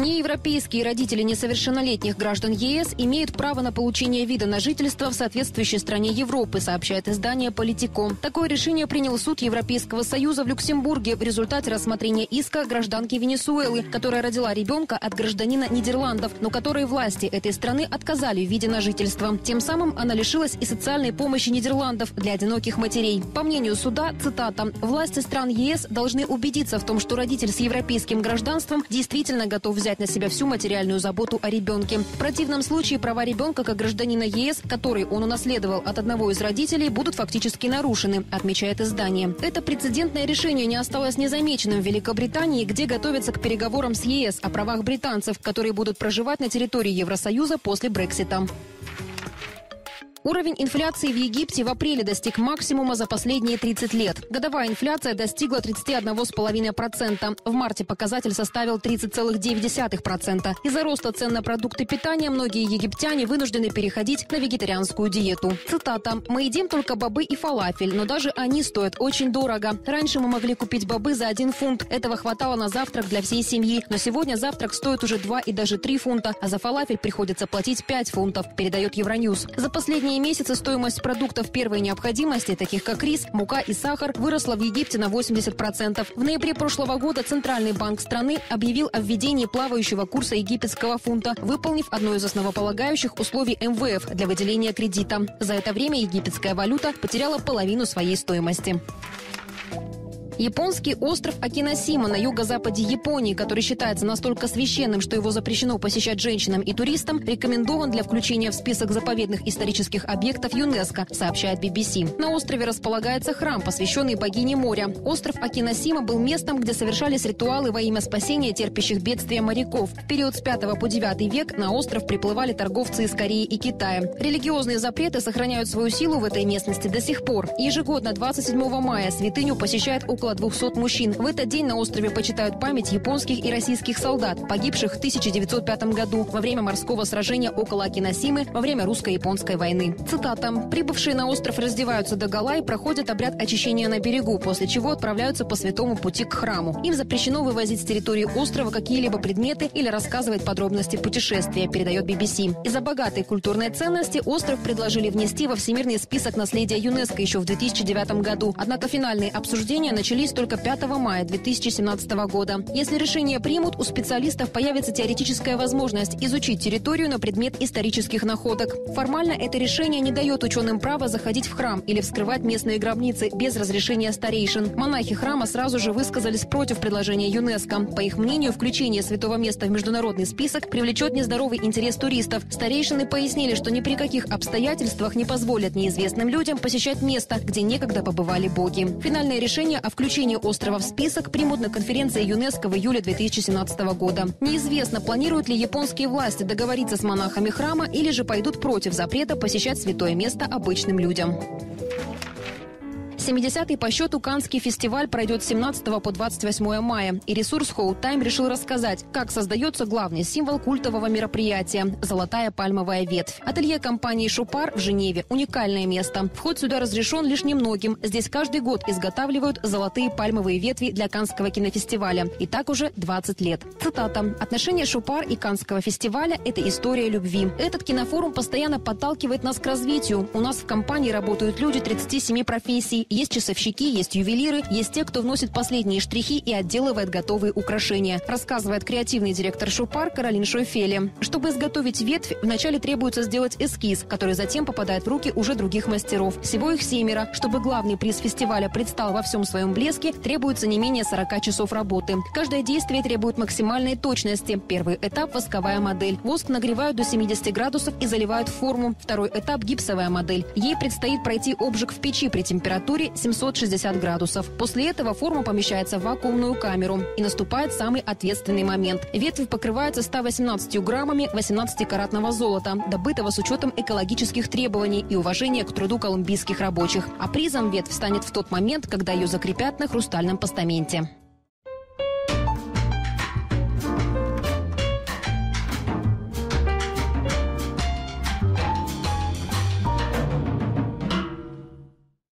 Неевропейские родители несовершеннолетних граждан ЕС имеют право на получение вида на жительство в соответствующей стране Европы, сообщает издание «Политиком». Такое решение принял суд Европейского Союза в Люксембурге в результате рассмотрения иска гражданки Венесуэлы, которая родила ребенка от гражданина Нидерландов, но которой власти этой страны отказали в виде на жительство. Тем самым она лишилась и социальной помощи Нидерландов для одиноких матерей. По мнению суда, цитата, «власти стран ЕС должны убедиться в том, что родитель с европейским гражданством действительно готов взять на себя всю материальную заботу о ребенке. В противном случае права ребенка как гражданина ЕС, который он унаследовал от одного из родителей, будут фактически нарушены, отмечает издание. Это прецедентное решение не осталось незамеченным в Великобритании, где готовятся к переговорам с ЕС о правах британцев, которые будут проживать на территории Евросоюза после Брексита. Уровень инфляции в Египте в апреле достиг максимума за последние 30 лет. Годовая инфляция достигла 31,5%. В марте показатель составил 30,9%. Из-за роста цен на продукты питания многие египтяне вынуждены переходить на вегетарианскую диету. Цитата. «Мы едим только бобы и фалафель, но даже они стоят очень дорого. Раньше мы могли купить бобы за один фунт. Этого хватало на завтрак для всей семьи. Но сегодня завтрак стоит уже 2 и даже 3 фунта, а за фалафель приходится платить 5 фунтов, передает Евроньюз. За последние последние месяцы стоимость продуктов первой необходимости, таких как рис, мука и сахар, выросла в Египте на 80%. В ноябре прошлого года Центральный банк страны объявил о введении плавающего курса египетского фунта, выполнив одно из основополагающих условий МВФ для выделения кредита. За это время египетская валюта потеряла половину своей стоимости. Японский остров Акиносима на юго-западе Японии, который считается настолько священным, что его запрещено посещать женщинам и туристам, рекомендован для включения в список заповедных исторических объектов юнеско, сообщает BBC. На острове располагается храм, посвященный богине моря. Остров Акиносима был местом, где совершались ритуалы во имя спасения терпящих бедствия моряков. В период с 5 по 9 век на остров приплывали торговцы из Кореи и Китая. Религиозные запреты сохраняют свою силу в этой местности до сих пор. Ежегодно 27 мая святыню посещает около около 200 мужчин. В этот день на острове почитают память японских и российских солдат, погибших в 1905 году во время морского сражения около Акиносимы во время русско-японской войны. Цитата. «Прибывшие на остров раздеваются до гола и проходят обряд очищения на берегу, после чего отправляются по святому пути к храму. Им запрещено вывозить с территории острова какие-либо предметы или рассказывать подробности путешествия, передает BBC. Из-за богатой культурной ценности остров предложили внести во Всемирный список наследия ЮНЕСКО еще в 2009 году. Однако финальные обсуждения начались начались только 5 мая 2017 года. Если решение примут, у специалистов появится теоретическая возможность изучить территорию на предмет исторических находок. Формально это решение не дает ученым права заходить в храм или вскрывать местные гробницы без разрешения старейшин. Монахи храма сразу же высказались против предложения ЮНЕСКО. По их мнению, включение святого места в международный список привлечет нездоровый интерес туристов. Старейшины пояснили, что ни при каких обстоятельствах не позволят неизвестным людям посещать место, где некогда побывали боги. Финальное решение о включении включение острова в список примут на конференции ЮНЕСКО в июле 2017 года. Неизвестно, планируют ли японские власти договориться с монахами храма или же пойдут против запрета посещать святое место обычным людям. 70-й по счету Канский фестиваль пройдет с 17 по 28 мая. И ресурс Hold Time решил рассказать, как создается главный символ культового мероприятия – золотая пальмовая ветвь. Ателье компании «Шупар» в Женеве – уникальное место. Вход сюда разрешен лишь немногим. Здесь каждый год изготавливают золотые пальмовые ветви для Канского кинофестиваля. И так уже 20 лет. Цитата. «Отношения Шупар и Канского фестиваля – это история любви. Этот кинофорум постоянно подталкивает нас к развитию. У нас в компании работают люди 37 профессий. Есть часовщики, есть ювелиры, есть те, кто вносит последние штрихи и отделывает готовые украшения, рассказывает креативный директор Шупар Каролин Шойфели. Чтобы изготовить ветвь, вначале требуется сделать эскиз, который затем попадает в руки уже других мастеров. Всего их семеро. Чтобы главный приз фестиваля предстал во всем своем блеске, требуется не менее 40 часов работы. Каждое действие требует максимальной точности. Первый этап – восковая модель. Воск нагревают до 70 градусов и заливают в форму. Второй этап – гипсовая модель. Ей предстоит пройти обжиг в печи при температуре 760 градусов. После этого форма помещается в вакуумную камеру. И наступает самый ответственный момент. Ветвь покрывается 118 граммами 18-каратного золота, добытого с учетом экологических требований и уважения к труду колумбийских рабочих. А призом ветвь станет в тот момент, когда ее закрепят на хрустальном постаменте.